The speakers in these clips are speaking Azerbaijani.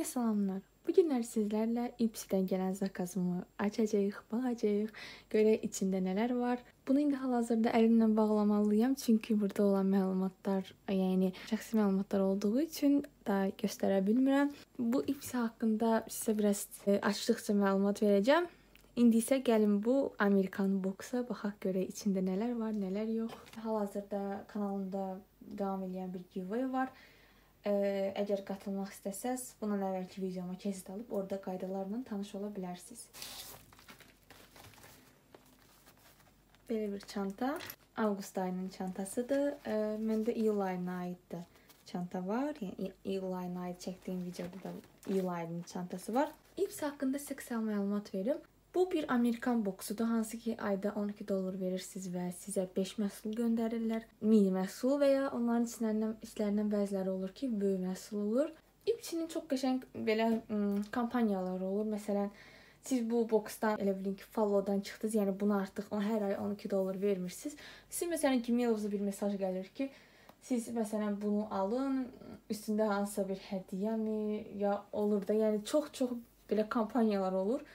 Hamıya salamlar. Bu günlər sizlərlə İpsidən gələn zakazımı açacağıq, baxacağıq, görək içində nələr var. Bunu indi hal-hazırda əlimlə bağlamalıyam, çünki burada olan məlumatlar, yəni şəxsi məlumatlar olduğu üçün da göstərə bilmirəm. Bu İpsi haqqında sizə biraz e, açdıqca məlumat verəcəm. İndi isə gəlin bu Amerikan boksa baxaq görək içində nələr var, nələr yox. Hal-hazırda kanalımda davam edən bir giveaway var. Əgər qatılmaq istəsəz, bundan əvvəlki videoma kesit alıb orada qaydalarla tanış ola bilərsiniz. Belə bir çanta. Avqust ayının çantasıdır. Ə, məndə iyul ayına aiddir çanta var. Yəni iyul ayına aid çəkdiyim videoda da iyul ayının çantası var. İps haqqında sizə qısa məlumat verim. Bu bir Amerikan boksudur, hansı ki ayda 12 dollar verirsiniz və sizə 5 məhsul göndərirlər. Mini məhsul və ya onların içlərindən, içlərindən bəziləri olur ki, böyük məhsul olur. İpçinin çox qəşəng belə kampaniyaları olur. Məsələn, siz bu boksdan elə bilin ki, follow-dan çıxdınız, yəni bunu artıq hər ay 12 dollar vermirsiniz. Siz məsələn Gmail-inizə bir mesaj gəlir ki, siz məsələn bunu alın, üstündə hansısa bir hədiyyəmi ya olur da, yəni çox-çox belə kampaniyalar olur.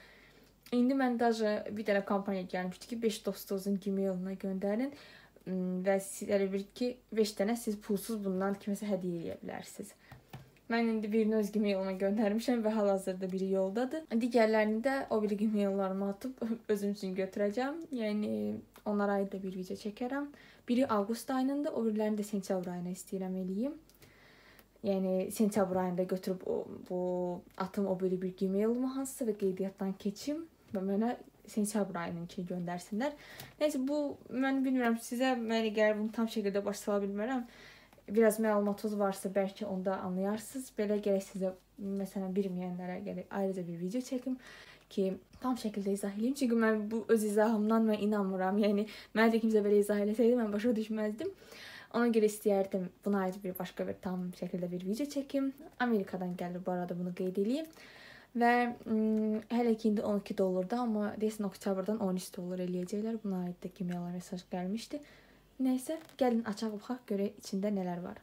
İndi mən daca bir dənə kampaniya gəlmişdi ki, 5 dostunuzun gmailına göndərin hmm, və siz elə bir ki, 5 dənə siz pulsuz bundan kiməsə hədiyyə edə bilərsiniz. Mən indi birini öz gmailuma göndərmişəm və hal-hazırda biri yoldadır. Digərlərini də o biri gmaillarıma atıb özüm üçün götürəcəm. Yəni onlara aid də bir video çəkərəm. Biri avqust ayında, o birilərini də sentyabr ayına istəyirəm eləyim. Yəni sentyabr ayında götürüb o, bu atım o biri bir gmailuma hansısa və qeydiyyatdan keçim və mənə sentyabr ayının ki göndərsinlər. Nəysə bu mən bilmirəm sizə mənə gəlir bunu tam şəkildə başa sala bilmərəm. Biraz məlumatınız varsa bəlkə onda anlayarsınız. Belə gərək sizə məsələn bilməyənlərə gərək ayrıca bir video çəkim ki, tam şəkildə izah edeyim. Çünki mən bu öz izahımdan mən inanmıram. Yəni mənə də kimsə belə izah eləsəydi mən başa düşməzdim. Ona görə istəyərdim buna aid bir başqa bir tam şəkildə bir video çəkim. Amerikadan gəlir bu arada bunu qeyd edeyim. Və hələ ki indi 12 dollardır, amma deyəsən oktyabrdan 13 dollar eləyəcəklər. Buna aid də kimyalar mesaj gəlmişdi. Nəysə, gəlin açaq baxaq görək içində nələr var.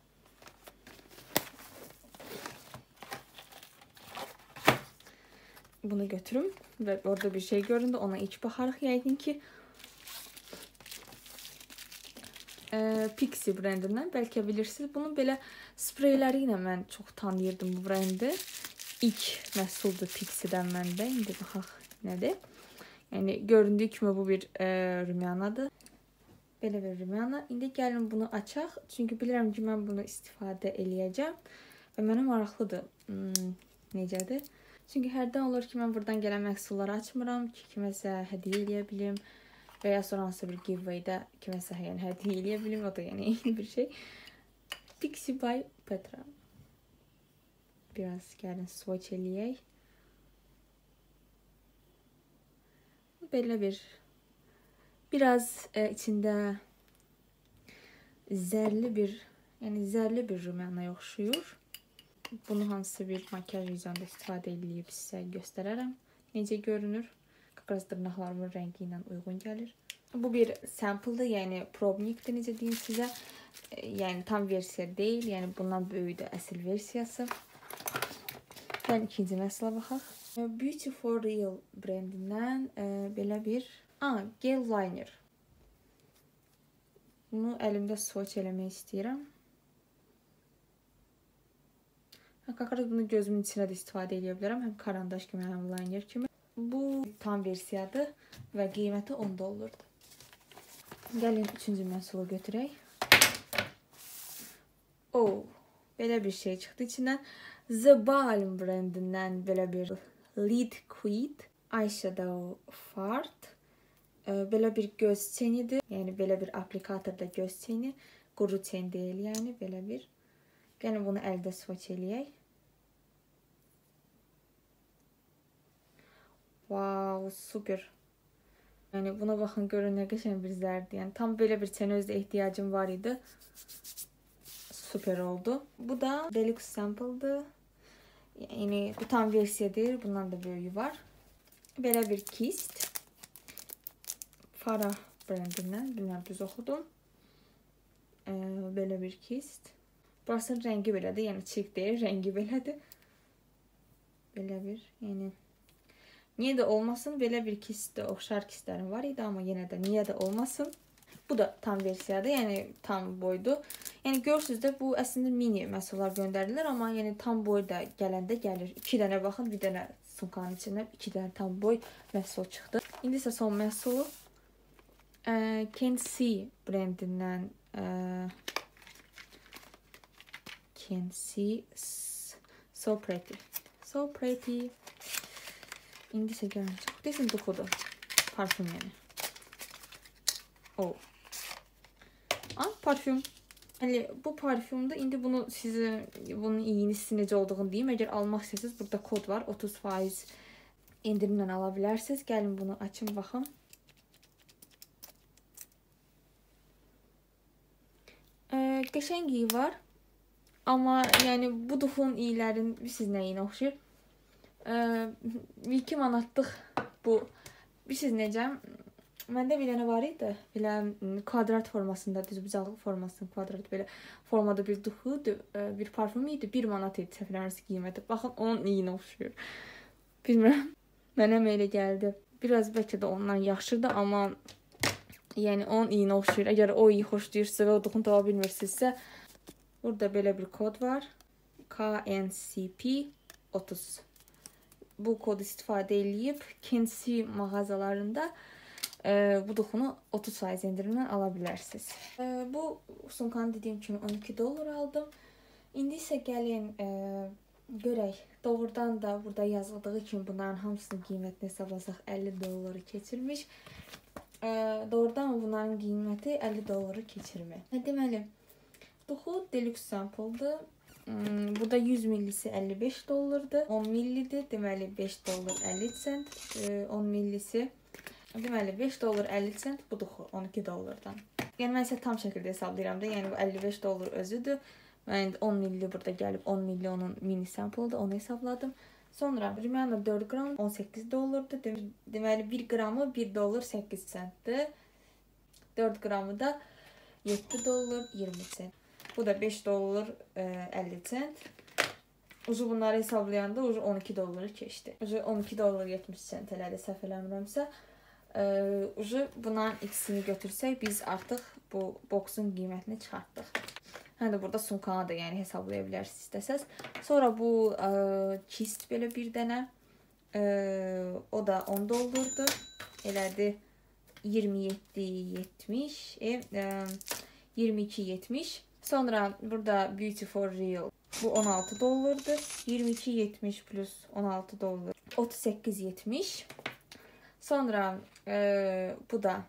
Bunu götürüm və orada bir şey göründü. Ona ilk baxarıq yəqin ki. E, Pixie brendindən bəlkə bilirsiniz. Bunun belə spreyləri ilə mən çox tanıyırdım bu brendi ilk məhsuldur Pixie-dən məndə. İndi baxaq nədir. Yəni göründüyü kimi bu bir e, rümyanadır. Belə bir rümyana. İndi gəlin bunu açaq. Çünki bilirəm ki, mən bunu istifadə eləyəcəm və mənə maraqlıdır. Hmm, necədir? Çünki hərdən olur ki, mən burdan gələn məhsulları açmıram ki, kiməsə hədiyyə eləyə bilim və ya sonra hansısa bir giveaway-də kiməsə yəni hədiyyə eləyə bilim. O da yəni eyni bir şey. Pixie by Petra. Biraz gəlin swatch eləyək. Belə bir biraz e, içində zərli bir, yəni zərli bir rümyana oxşuyur. Bunu hansısa bir makyaj vizyonda istifadə edib sizə göstərərəm. Necə görünür? Qaqraz dırnaqlarımın rəngi ilə uyğun gəlir. Bu bir sampledır, yəni probnikdir, necə deyim sizə. E, yəni tam versiya deyil, yəni bundan böyükdür əsl versiyası. Gəlin ikinci məhsulə baxaq. Beauty for Real brendindən e, belə bir a, gel liner. Bunu əlimdə swatch eləmək istəyirəm. Kakara bunu gözümün içinə də istifadə edə bilərəm. Həm karandaş kimi, həm liner kimi. Bu tam versiyadır və qiyməti 10 dollardır. Gəlin üçüncü məhsulu götürək. O, belə bir şey çıxdı içindən. The Balm brendindən belə bir Liquid eyeshadow fart. Belə bir göz çenidir. Yəni belə bir aplikatorda göz çeni. Quru çen deyil, yəni belə bir. Gəlin bunu əldə swatch eləyək. Wow, super. Yəni buna baxın görün nə qəşəng bir zərdir. Yəni tam belə bir çənə özdə ehtiyacım var idi super oldu. Bu da deluxe sample'dı. Yani bu tam versiyadır. Bundan da böyüyü var. Belə bir kist. Farah brendindən. Bilməm düz oxudum. Ee, belə bir kist. Burasının rəngi belədir. Yəni çirk deyil, rəngi belədir. belə bir, yəni niyə də olmasın, belə bir kistdə oxşar kistlərim var idi, amma yenə də niyə də olmasın. Bu da tam versiyadır, yəni tam boydur. Yəni görürsüz də bu əslində mini məhsullar göndərilir, amma yəni tam boy da gələndə gəlir. 2 dənə baxın, bir dənə sumkanın içindən 2 dənə tam boy məhsul çıxdı. İndi isə son məhsulu ə, See brendindən ə, See So Pretty. So Pretty. İndi isə çox. Desin duxudur. Parfüm yəni. O. Ah, parfüm. Yəni bu parfümdə indi bunu sizə bunun iyinisi necə olduğunu deyim. Əgər almaq istəsəz burada kod var. 30% endirimlə ala bilərsiniz. Gəlin bunu açın baxın. Ə, qəşəng iyi var. Amma yəni bu duxun iylərin siz nəyinə oxşayır? 2 manatlıq bu. Bilirsiniz necə? Məndə bir dənə var idi. Belə kvadrat formasında, düz bucaqlıq formasında kvadrat belə formada bir duxu, bir parfüm idi. 1 manat idi səhv eləmirəmsə qiyməti. Baxın onun iyinə oxşuyur. Bilmirəm. Mənə elə gəldi. Biraz bəlkə də ondan yaxşıdır, amma yəni onun iyinə oxşuyur. Əgər o iyi xoşlayırsınızsa və o duxunu tapa bilmirsinizsə, burada belə bir kod var. KNCP 30 bu kodu istifadə eləyib Kensi mağazalarında bu duxunu 30% endirimlə ala bilərsiniz. Bu sumkanı dediyim kimi 12 dollar aldım. İndi isə gəlin e, görək. Doğrudan da burada yazıldığı kimi bunların hamısının qiymətini hesablasaq 50 dolları keçirmiş. Doğrudan bunların qiyməti 50 dolları keçirmir. Deməli, duxu deluxe sample'dır. Hmm, burada 100 millisi 55 dollardır. 10 millidir. Deməli 5 dollar 50 sent. 10 millisi deməli 5 dollar 50 sent budur 12 dollardan. Yəni mən isə tam şəkildə hesablayıram da. Yəni bu 55 dollar özüdür. Mən 10 milli burada gəlib 10 milli onun mini sample'dır. Onu hesabladım. Sonra Rümyana 4 qram 18 dollardır. Deməli 1 qramı 1 dollar 8 sentdir. 4 qramı da 7 dollar 20 sent. Bu da 5 dollar e, 50 sent. Ucu bunları hesablayanda ucu 12 dolları keçdi. Ucu 12 dollar 70 sent elədi səhv eləmirəmsə. Ucu bunların ikisini götürsək biz artıq bu boksun qiymətini çıxartdıq. Həm də burada sumkanı da yəni hesablaya bilərsiniz istəsəz. Sonra bu ə, e, kist belə bir dənə ə, e, o da 10 dollardır. Elədi 27 70 e, 22 70 Sonra burada Beauty for Real. Bu 16 dollardır. 22.70 plus 16 dollar. 38.70. Sonra e, bu da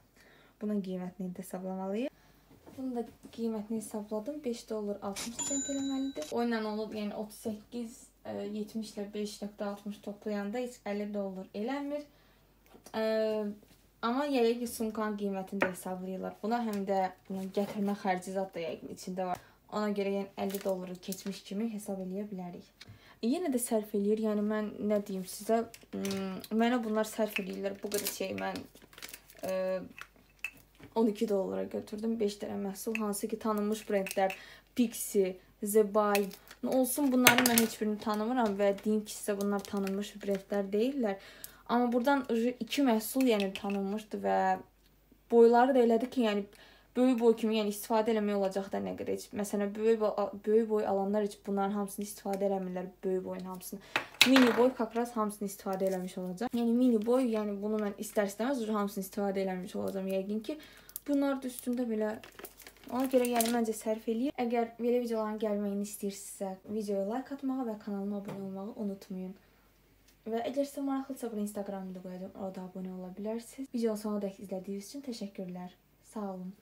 bunun qiymətini də hesablamalıyıq. Bunun da qiymətini hesabladım. 5 dollar 60 sent eləməlidir. O ilə onu yəni 38 e, 70 ilə 5.60 toplayanda heç 50 dollar eləmir. E, Amma yəqin ki, sumkanın qiymətini də hesablayırlar. Buna həm də bunun gətirmə xərci zad da yəqin içində var. Ona görə yəni 50 dolları keçmiş kimi hesab eləyə bilərik. E, yenə də sərf eləyir. Yəni mən nə deyim sizə, mənə bunlar sərf eləyirlər. Bu qədər şey mən e, 12 dollara götürdüm 5 dənə məhsul, hansı ki tanınmış brendlər Pixi, Zebay, olsun bunları mən heç birini tanımıram və deyim ki, sizə bunlar tanınmış brendlər deyillər. Amma burdan iki məhsul yəni tanınmışdı və boyları da elədi ki, yəni böyük boy kimi yəni istifadə eləmək olacaq da nə qədər. Heç məsələn böyük boy, böyük boy alanlar heç bunların hamısını istifadə eləmirlər, böyük boyun hamısını. Mini boy kakras hamısını istifadə eləmiş olacaq. Yəni mini boy, yəni bunu mən istər-istəməz hamısını istifadə eləmiş olacağam yəqin ki. Bunlar da üstündə belə Ona görə yəni məncə sərf eləyir. Əgər belə videoların gəlməyini istəyirsinizsə, videoya like atmağı və kanalıma abunə olmağı unutmayın. Və əgər sizə maraqlıdırsa, bunu Instagramda qoyacağam. Orada abunə ola bilərsiniz. Videonu sonuna dək izlədiyiniz üçün təşəkkürlər. Sağ olun.